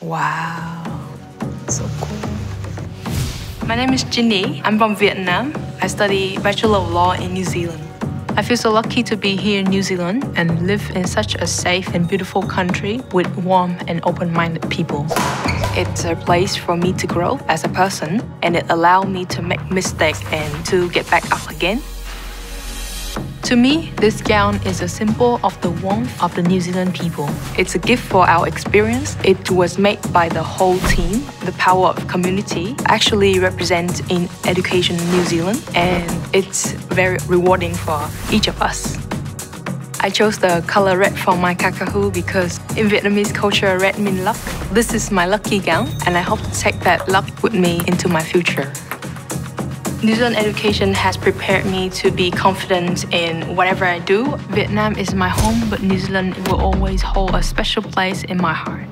Wow, so cool. My name is Ginny. I'm from Vietnam. I study Bachelor of Law in New Zealand. I feel so lucky to be here in New Zealand and live in such a safe and beautiful country with warm and open-minded people. It's a place for me to grow as a person and it allowed me to make mistakes and to get back up again. To me, this gown is a symbol of the warmth of the New Zealand people. It's a gift for our experience. It was made by the whole team. The power of community actually represents in education in New Zealand and it's very rewarding for each of us. I chose the color red for my kakahu because in Vietnamese culture, red means luck. This is my lucky gown and I hope to take that luck with me into my future. New Zealand education has prepared me to be confident in whatever I do. Vietnam is my home, but New Zealand will always hold a special place in my heart.